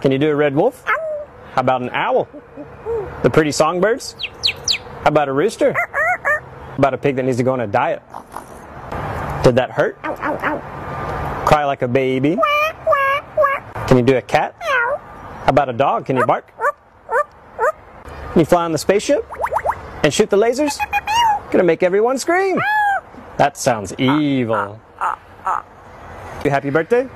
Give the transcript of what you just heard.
Can you do a red wolf? How about an owl? The pretty songbirds? How about a rooster? How about a pig that needs to go on a diet? Did that hurt? Cry like a baby? Can you do a cat? How about a dog? Can you bark? Can you fly on the spaceship? And shoot the lasers? Gonna make everyone scream. That sounds evil. You happy birthday?